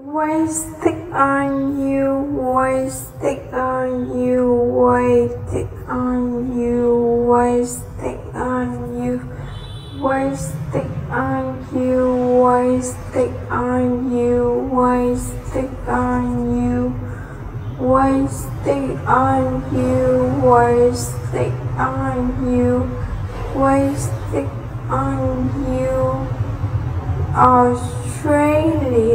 Wasting on you, wasting on you, waiting on you, wasting on you, wasting on you, wasting on you, wasting on you, wasting on you, wasting on you, wasting on you, Australia.